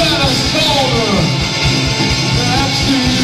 Santa's corner. That's the